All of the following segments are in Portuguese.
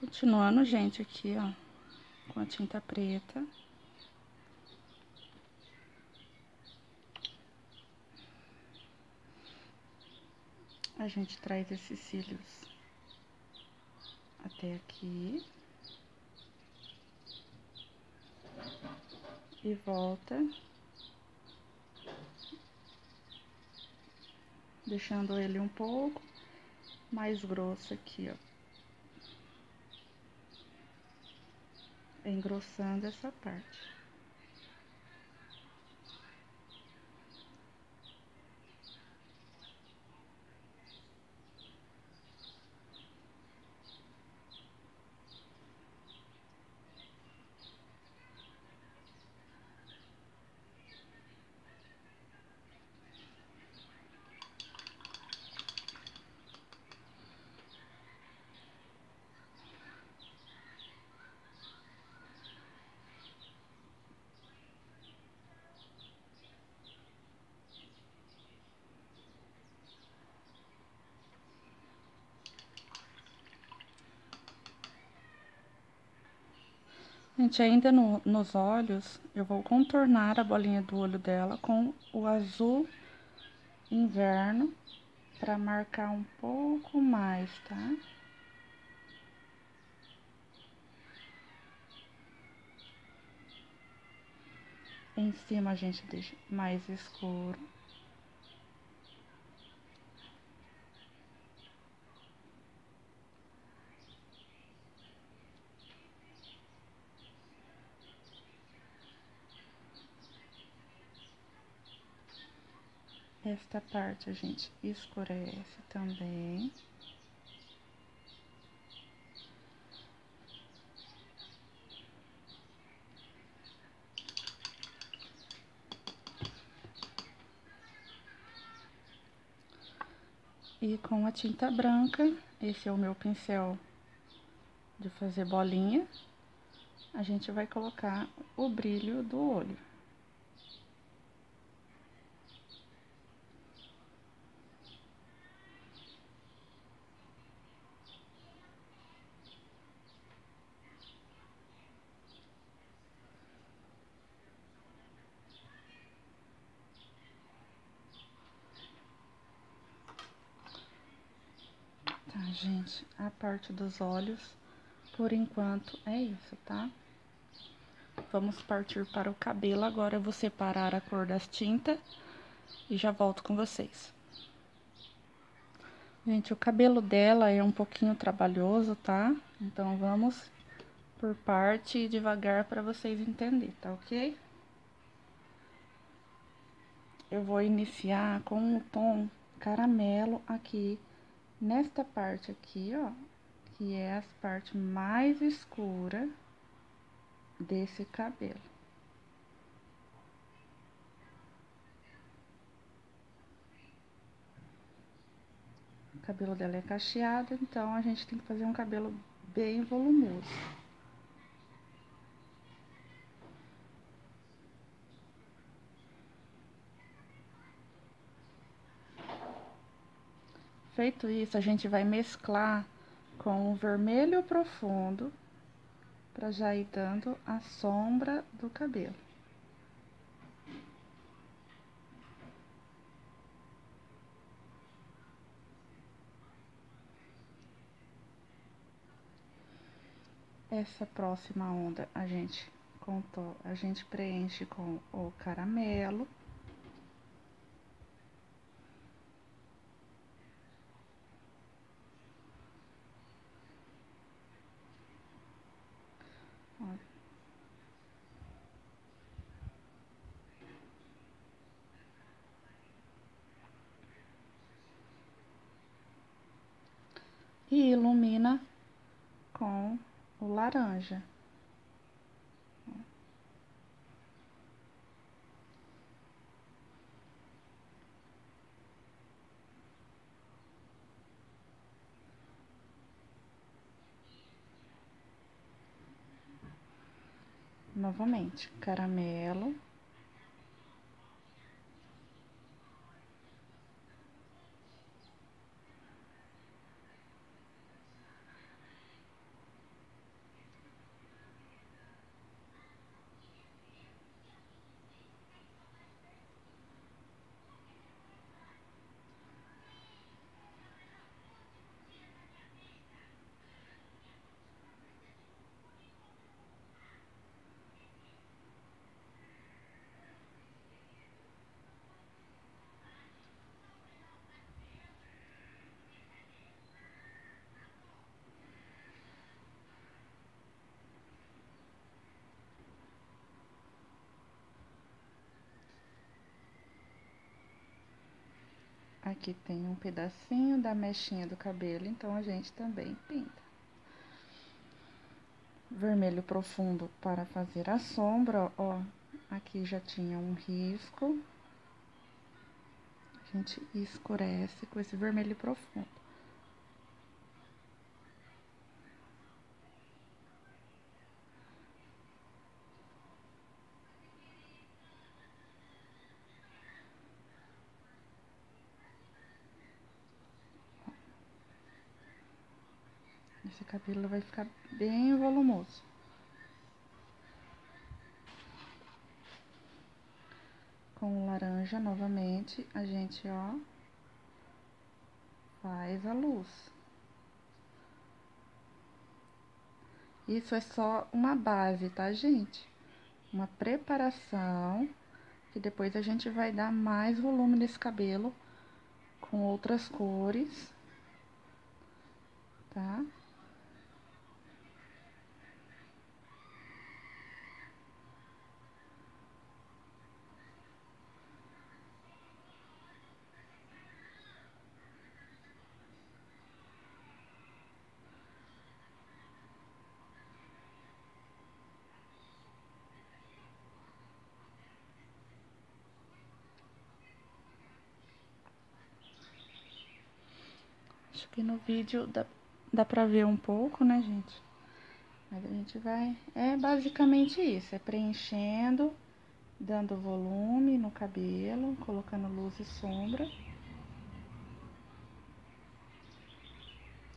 Continuando, gente, aqui, ó, com a tinta preta. A gente traz esses cílios até aqui. E volta. Deixando ele um pouco mais grosso aqui, ó. Engrossando essa parte. Gente, ainda no, nos olhos, eu vou contornar a bolinha do olho dela com o azul inverno para marcar um pouco mais, tá? Em cima a gente deixa mais escuro. Esta parte a gente escurece também. E com a tinta branca, esse é o meu pincel de fazer bolinha, a gente vai colocar o brilho do olho. gente, a parte dos olhos, por enquanto, é isso, tá? Vamos partir para o cabelo agora, eu vou separar a cor das tintas e já volto com vocês. Gente, o cabelo dela é um pouquinho trabalhoso, tá? Então, vamos por parte e devagar para vocês entenderem, tá ok? Eu vou iniciar com o tom caramelo aqui Nesta parte aqui, ó, que é a parte mais escura desse cabelo. O cabelo dela é cacheado, então a gente tem que fazer um cabelo bem volumoso. Feito isso, a gente vai mesclar com o vermelho profundo para já ir dando a sombra do cabelo. Essa próxima onda a gente contou, a gente preenche com o caramelo. E ilumina com o laranja. Novamente, caramelo. Aqui tem um pedacinho da mechinha do cabelo, então a gente também pinta. Vermelho profundo para fazer a sombra, ó. Aqui já tinha um risco. A gente escurece com esse vermelho profundo. Esse cabelo vai ficar bem volumoso. Com o laranja novamente, a gente, ó, faz a luz. Isso é só uma base, tá, gente? Uma preparação, que depois a gente vai dar mais volume nesse cabelo com outras cores, tá? Acho que no vídeo dá, dá pra ver um pouco, né, gente? Mas a gente vai... É basicamente isso, é preenchendo, dando volume no cabelo, colocando luz e sombra.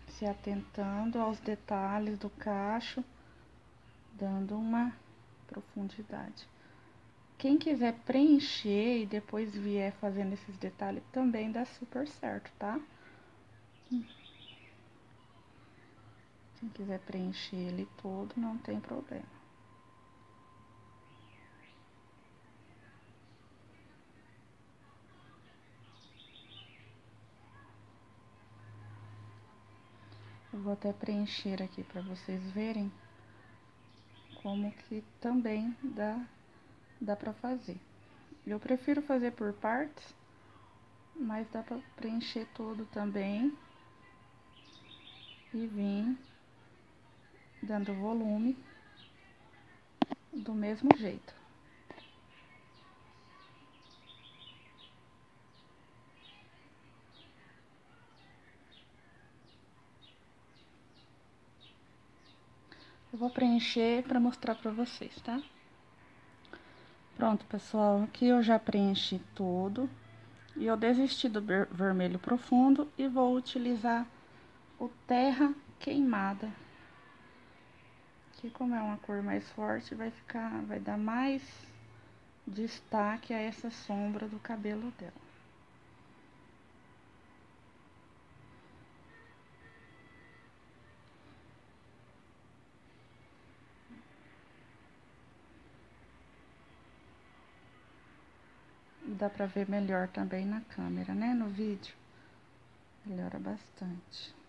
Se atentando aos detalhes do cacho, dando uma profundidade. Quem quiser preencher e depois vier fazendo esses detalhes, também dá super certo, tá? Quem quiser preencher ele todo, não tem problema. Eu vou até preencher aqui para vocês verem como que também dá, dá pra fazer. Eu prefiro fazer por partes, mas dá pra preencher todo também e vim dando volume do mesmo jeito. Eu vou preencher para mostrar para vocês, tá? Pronto, pessoal, aqui eu já preenchi tudo. E eu desisti do vermelho profundo e vou utilizar o terra queimada. Que como é uma cor mais forte, vai ficar, vai dar mais destaque a essa sombra do cabelo dela. Dá pra ver melhor também na câmera, né? No vídeo. Melhora bastante.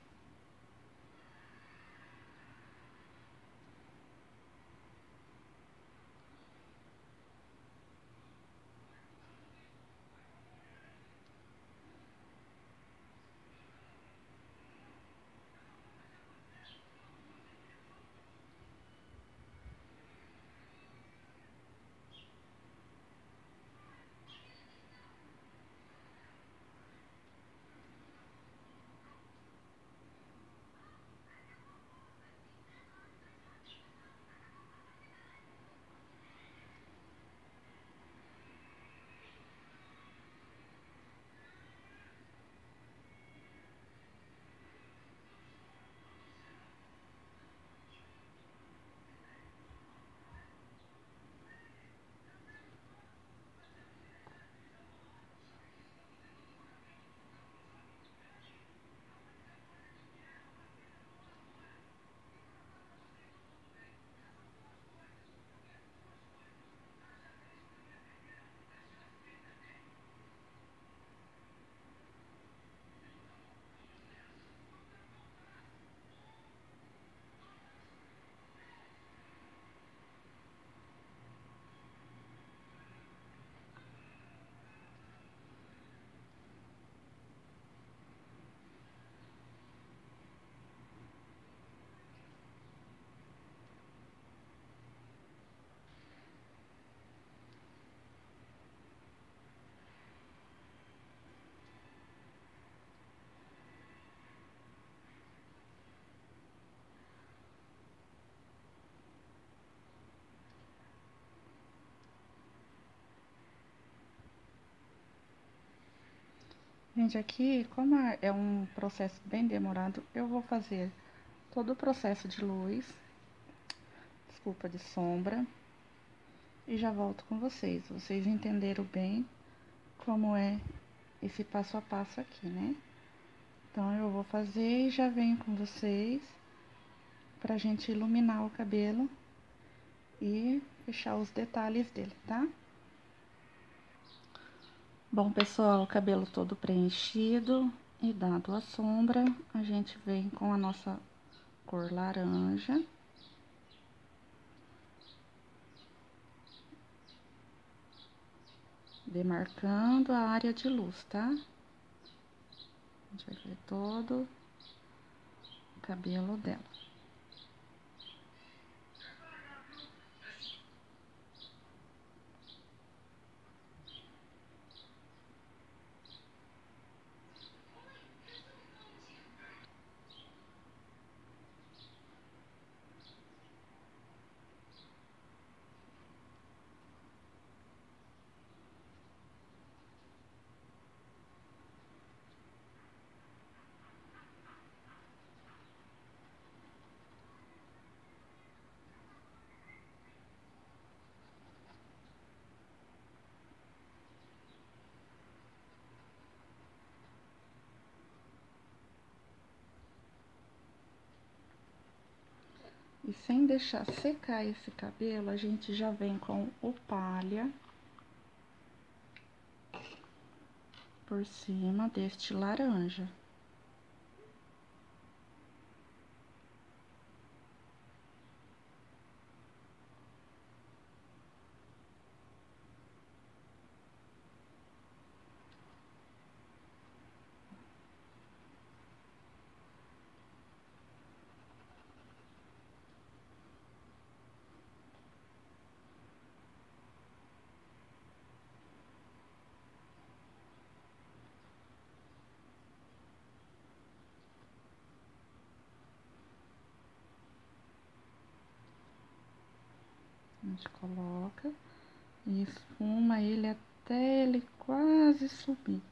Gente, aqui, como é um processo bem demorado, eu vou fazer todo o processo de luz, desculpa, de sombra, e já volto com vocês. Vocês entenderam bem como é esse passo a passo aqui, né? Então, eu vou fazer e já venho com vocês pra gente iluminar o cabelo e fechar os detalhes dele, tá? Bom, pessoal, o cabelo todo preenchido e dado a sombra, a gente vem com a nossa cor laranja. Demarcando a área de luz, tá? A gente vai ver todo o cabelo dela. E sem deixar secar esse cabelo, a gente já vem com o palha por cima deste laranja. A gente coloca e esfuma ele até ele quase subir.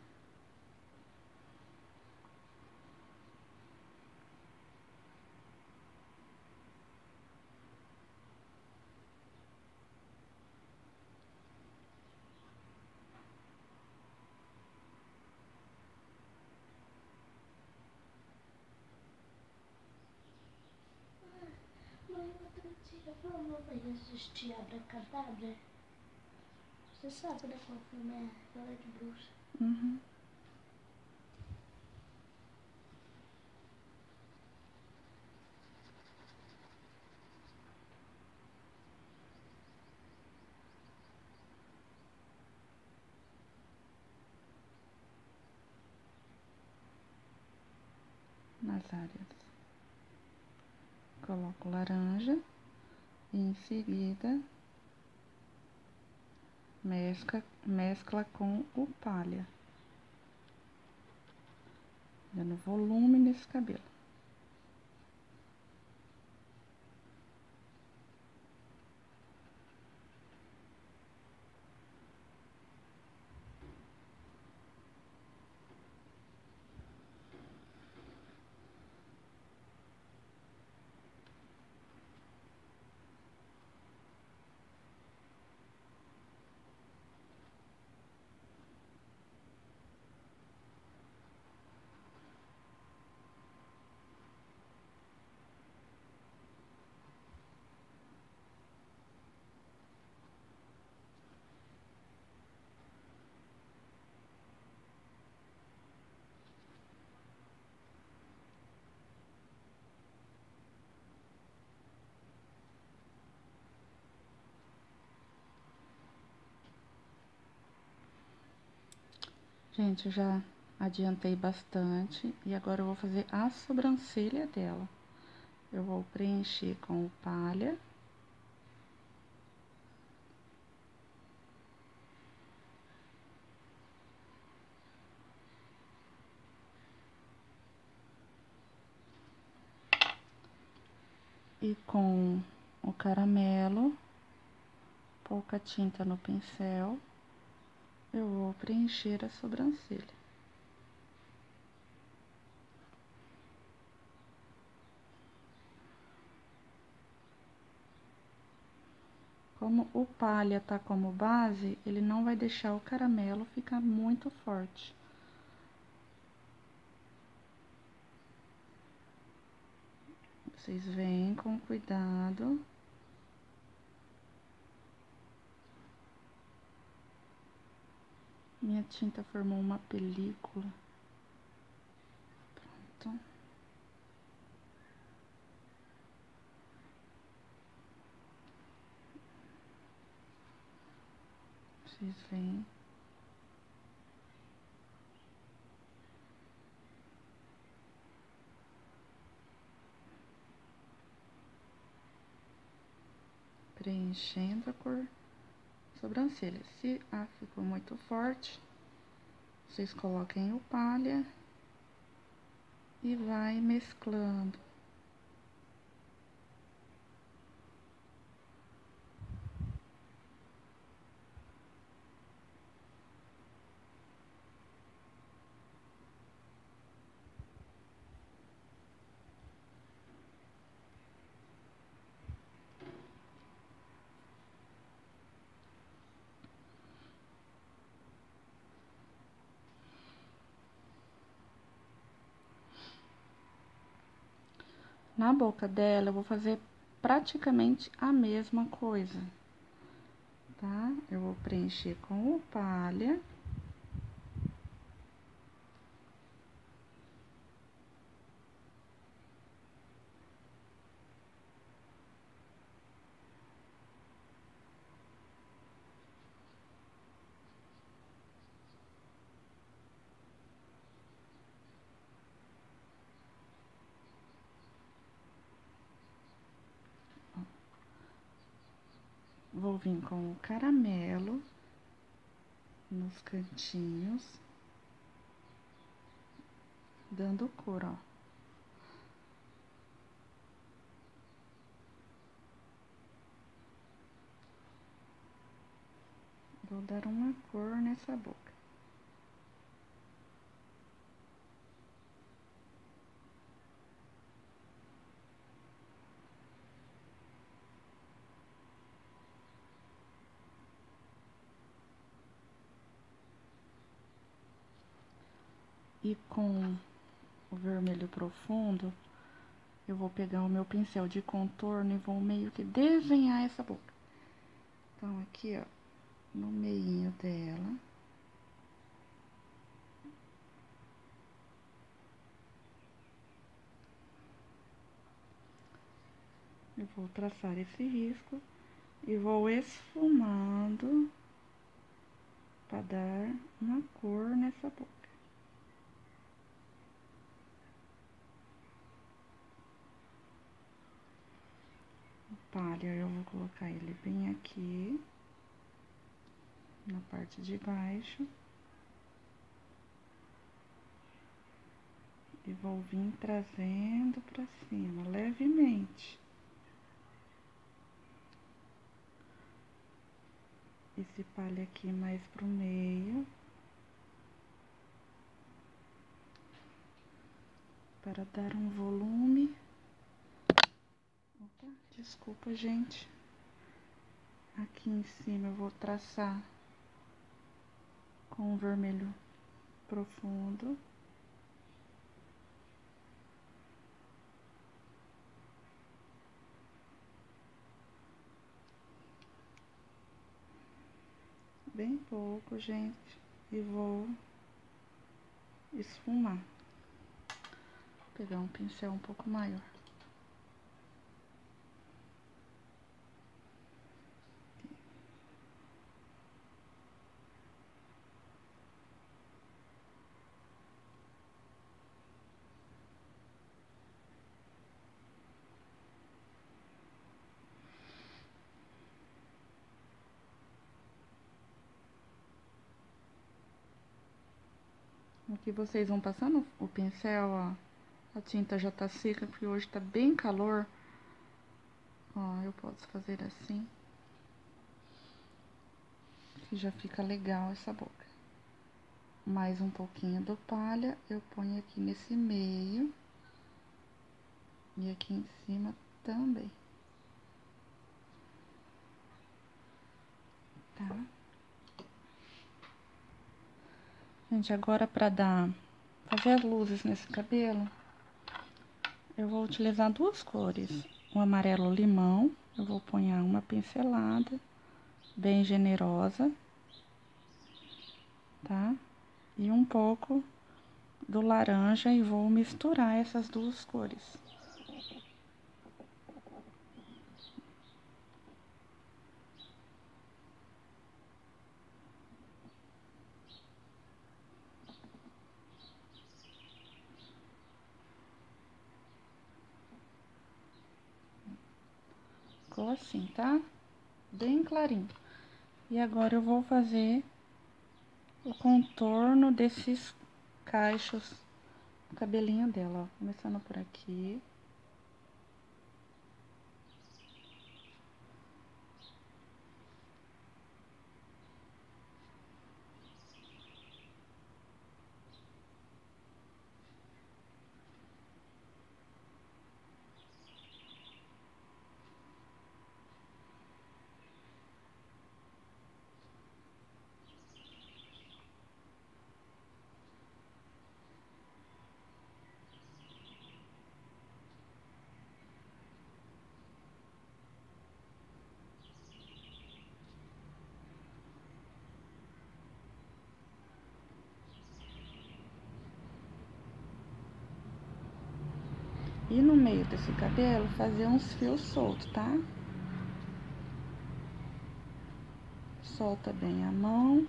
Vamos assistir Abracadabra? Você sabe né, qual filme é? Ela é de bruxa. Uhum. Nas áreas. Coloco laranja em seguida mescla, mescla com o palha, dando volume nesse cabelo. Gente, já adiantei bastante e agora eu vou fazer a sobrancelha dela. Eu vou preencher com o palha. E com o caramelo, pouca tinta no pincel eu vou preencher a sobrancelha. Como o palha tá como base, ele não vai deixar o caramelo ficar muito forte. Vocês vêm com cuidado. Minha tinta formou uma película. Pronto. Vocês veem. Preenchendo a cor sobrancelha. Se ah, ficou muito forte, vocês coloquem o palha e vai mesclando. Na boca dela, eu vou fazer praticamente a mesma coisa, tá? Eu vou preencher com o palha. Vou vir com o caramelo nos cantinhos, dando cor, ó. Vou dar uma cor nessa boca. E com o vermelho profundo, eu vou pegar o meu pincel de contorno e vou meio que desenhar essa boca. Então, aqui, ó, no meio dela. Eu vou traçar esse risco e vou esfumando para dar uma cor nessa boca. Palha, eu vou colocar ele bem aqui, na parte de baixo. E vou vir trazendo pra cima, levemente. Esse palha aqui mais pro meio. Para dar um volume. Desculpa, gente. Aqui em cima eu vou traçar com um vermelho profundo. Bem pouco, gente. E vou esfumar. Vou pegar um pincel um pouco maior. Vocês vão passando o pincel, ó. A tinta já tá seca, porque hoje tá bem calor. Ó, eu posso fazer assim. Que já fica legal essa boca. Mais um pouquinho do palha, eu ponho aqui nesse meio. E aqui em cima também. Tá? Gente, agora pra dar, fazer as luzes nesse cabelo, eu vou utilizar duas cores. O amarelo limão, eu vou pôr uma pincelada, bem generosa, tá? E um pouco do laranja e vou misturar essas duas cores. Ficou assim, tá? Bem clarinho. E agora eu vou fazer o contorno desses cachos o cabelinho dela, ó. Começando por aqui. E no meio desse cabelo, fazer uns fios soltos, tá? Solta bem a mão.